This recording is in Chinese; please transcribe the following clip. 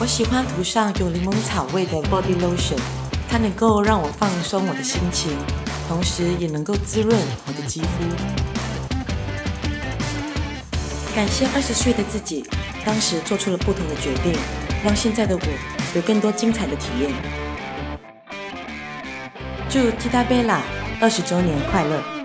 我喜欢涂上有柠檬草味的 bodylotion 它能够让我放松我的心情同时也能够滋润我的肌肤。感谢二十岁的自己当时做出了不同的决定让现在的我有更多精彩的体验。祝 titabella 二十周年快乐。